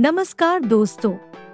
नमस्कार दोस्तों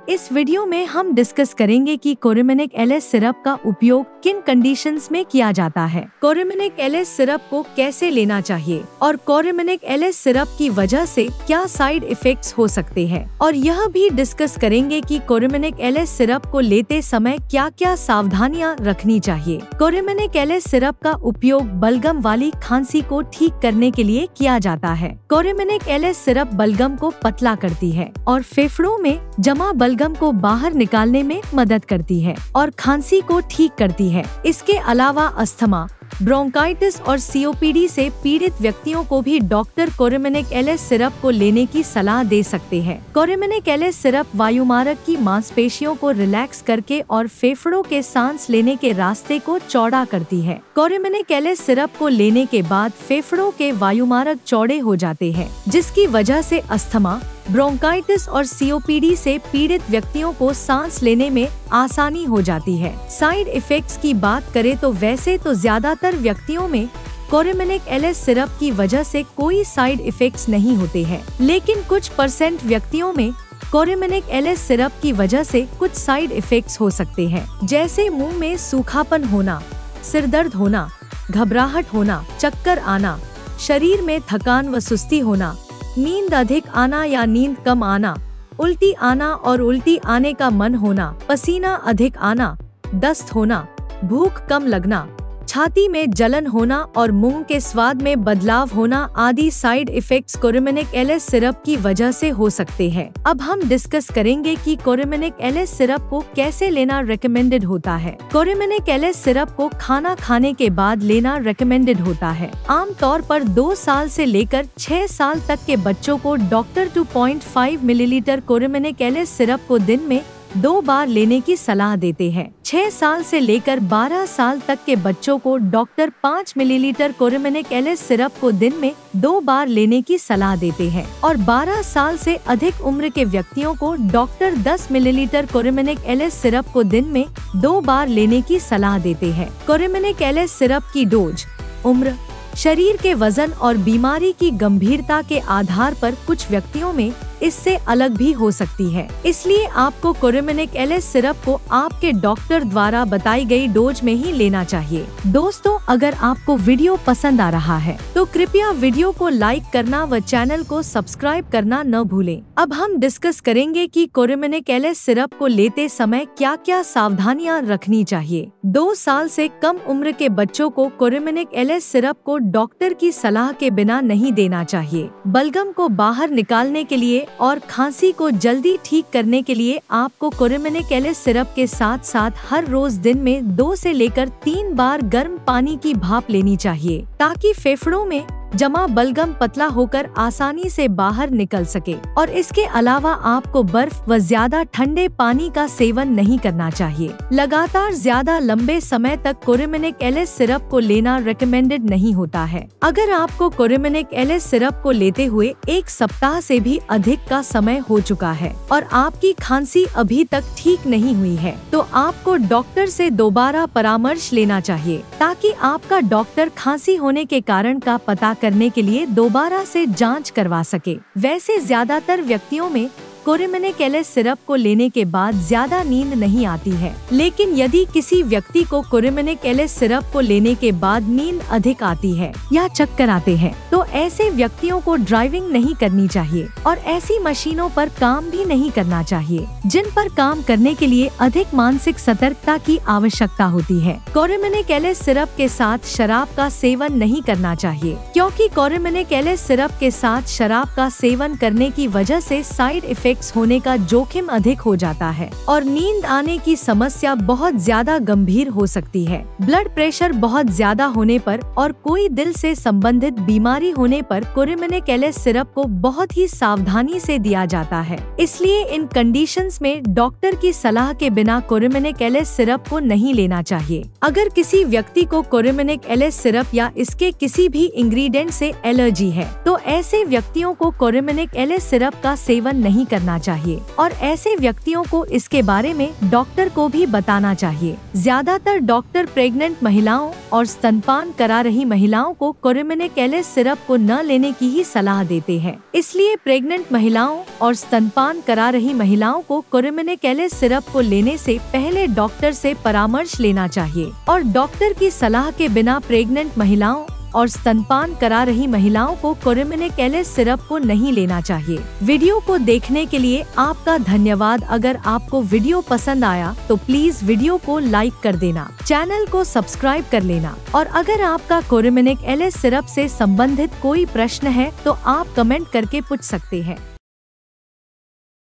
इस वीडियो में हम डिस्कस करेंगे कि कोरिमिनिक एलएस सिरप का उपयोग किन कंडीशंस में किया जाता है। कोरिमिनिक एलएस सिरप को कैसे लेना चाहिए और कोरिमिनिक एलएस सिरप की वजह से क्या साइड इफेक्ट्स हो सकते हैं। और यह भी डिस्कस करेंगे कि कोरिमिनिक एलएस सिरप को लेते समय क्या क्या सावधानियाँ रखनी चाहिए। कोरिमिनिक एलएस सिरप का उपयोग बलगम वाली खांसी को ठीक करने के लिए किया जाता है। कोरिमिनिक एलएस सिरप बलगम को पतला करती है और फेफड़ों में जमा बल बलगम को बाहर निकालने में मदद करती है और खांसी को ठीक करती है। इसके अलावा अस्थमा, ब्रोंकाइटिस और सीओपीडी से पीड़ित व्यक्तियों को भी डॉक्टर कोरेमिनिक एलएस सिरप को लेने की सलाह दे सकते हैं। कोरेमिनिक एलएस सिरप वायुमार्ग की मांसपेशियों को रिलैक्स करके और फेफड़ों के सांस लेने के रास्ते को चौड़ा करती है। कोरेमिनिक एलएस सिरप को लेने के बाद फेफड़ों के वायुमार्ग चौड़े हो जाते हैं, जिसकी वजह से अस्थमा ब्रोंकाइटिस और सीओपीडी से पीड़ित व्यक्तियों को सांस लेने में आसानी हो जाती है। साइड इफेक्ट्स की बात करें तो वैसे तो ज़्यादातर व्यक्तियों में कोरेमिनिक एलएस सिरप की वजह से कोई साइड इफेक्ट्स नहीं होते हैं। लेकिन कुछ परसेंट व्यक्तियों में कोरेमिनिक एलएस सिरप की वजह से कुछ साइड इफेक्ट्स हो सकते हैं। जैसे मुँह में सूखापन होना, सिर दर्द होना, घबराहट होना, चक्कर आना, शरीर में थकान व सुस्ती होना नींद अधिक आना या नींद कम आना, उल्टी आना और उल्टी आने का मन होना, पसीना अधिक आना, दस्त होना, भूख कम लगना। छाती में जलन होना और मुँह के स्वाद में बदलाव होना आदि side effects Coriminic LS syrup की वजह से हो सकते हैं। अब हम डिस्कस करेंगे कि कोरिमिनिक एलएस सिरप को कैसे लेना रिकमेंडेड होता है। कोरिमिनिक एलएस सिरप को खाना खाने के बाद लेना रिकमेंडेड होता है। आमतौर पर दो साल से लेकर छह साल तक के बच्चों को doctor 2.5 millilitre Coriminic LS syrup को दिन में दो बार लेने की सलाह देते हैं। छह साल से लेकर बारह साल तक के बच्चों को डॉक्टर पाँच मिलीलीटर कोरेमिनिक एलएस सिरप को दिन में दो बार लेने की सलाह देते हैं और 12 साल से अधिक उम्र के व्यक्तियों को doctor 10 millilitre Coriminic LS syrup को दिन में दो बार लेने की सलाह देते हैं। कोरेमिनिक एलएस सिरप की डोज, उम्र, शरीर के वज़न और बीमारी की गंभीरता के आधार पर कुछ व्यक्तियों में इससे अलग भी हो सकती है। इसलिए आपको कोरेमिनिक एलएस सिरप को आपके डॉक्टर द्वारा बताई गई डोज में ही लेना चाहिए। दोस्तों, अगर आपको वीडियो पसंद आ रहा है तो कृपया वीडियो को लाइक करना व चैनल को सब्सक्राइब करना न भूलें। अब हम डिस्कस करेंगे कि कोरेमिनिक एलएस सिरप को लेते समय क्या क्या सावधानियाँ रखनी चाहिए। दो साल से कम उम्र के बच्चों को कोरेमिनिक एलएस सिरप को डॉक्टर की सलाह के बिना नहीं देना चाहिए। बलगम को बाहर निकालने के लिए और खांसी को जल्दी ठीक करने के लिए आपको कुरमिने एलिस सिरप के साथ साथ हर रोज दिन में दो से लेकर तीन बार गर्म पानी की भाप लेनी चाहिए, ताकि फेफड़ों में जमा बलगम पतला होकर आसानी से बाहर निकल सके और इसके अलावा आपको बर्फ़ व ज़्यादा ठंडे पानी का सेवन नहीं करना चाहिए। लगातार ज़्यादा लंबे समय तक कोरेमिनिक एलिस सिरप को लेना रिकमेंडेड नहीं होता है। अगर आपको कोरेमिनिक एलिस सिरप को लेते हुए एक सप्ताह से भी अधिक का समय हो चुका है और आपकी खांसी अभी तक ठीक नहीं हुई है तो आपको डॉक्टर से दोबारा परामर्श लेना चाहिए, ताकि आपका डॉक्टर खांसी होने के कारण का पता करने के लिए दोबारा से जाँच करवा सके। वैसे ज़्यादातर व्यक्तियों में कोरेमिनिक केले सिरप को लेने के बाद ज़्यादा नींद नहीं आती है। लेकिन यदि किसी व्यक्ति को कोरेमिनिक केले सिरप को लेने के बाद नींद अधिक आती है या चक्कर आते हैं तो ऐसे व्यक्तियों को ड्राइविंग नहीं करनी चाहिए और ऐसी मशीनों पर काम भी नहीं करना चाहिए, जिन पर काम करने के लिए अधिक मानसिक सतर्कता की आवश्यकता होती है। कोरेमिनिक केले सिरप के साथ शराब का सेवन नहीं करना चाहिए, क्योंकि कोरेमिनिक केले सिरप के साथ शराब का सेवन करने की वजह से साइड इफ़ेक्ट इफेक्ट्स होने का जोखिम अधिक हो जाता है और नींद आने की समस्या बहुत ज़्यादा गंभीर हो सकती है। ब्लड प्रेशर बहुत ज़्यादा होने पर और कोई दिल से संबंधित बीमारी होने पर कोरिमिनिक एलिस सिरप को बहुत ही सावधानी से दिया जाता है। इसलिए इन कंडीशंस में डॉक्टर की सलाह के बिना कोरिमिनिक एलिस सिरप को नहीं लेना चाहिए। अगर किसी व्यक्ति को कोरिमिनिक एलिस सिरप या इसके किसी भी इंग्रेडिएंट से एलर्जी है तो ऐसे व्यक्तियों को कोरिमिनिक एलिस सिरप का सेवन नहीं करना करना चाहिए और ऐसे व्यक्तियों को इसके बारे में डॉक्टर को भी बताना चाहिए। ज़्यादातर डॉक्टर प्रेग्नेंट महिलाओं और स्तनपान करा रही महिलाओं को कोरिमिनिक एलिस सिरप को न लेने की ही सलाह देते हैं। इसलिए प्रेग्नेंट महिलाओं और स्तनपान करा रही महिलाओं को कोरिमिनिक एलिस सिरप को लेने से पहले डॉक्टर से परामर्श लेना चाहिए और डॉक्टर की सलाह के बिना प्रेग्नेंट महिलाओं और स्तनपान करा रही महिलाओं को कोरिमिनिक एलिस सिरप को नहीं लेना चाहिए। वीडियो को देखने के लिए आपका धन्यवाद। अगर आपको वीडियो पसंद आया तो प्लीज़ वीडियो को लाइक कर देना, चैनल को सब्सक्राइब कर लेना। और अगर आपका कोरिमिनिक एलिस सिरप से संबंधित कोई प्रश्न है तो आप कमेंट करके पूछ सकते हैं।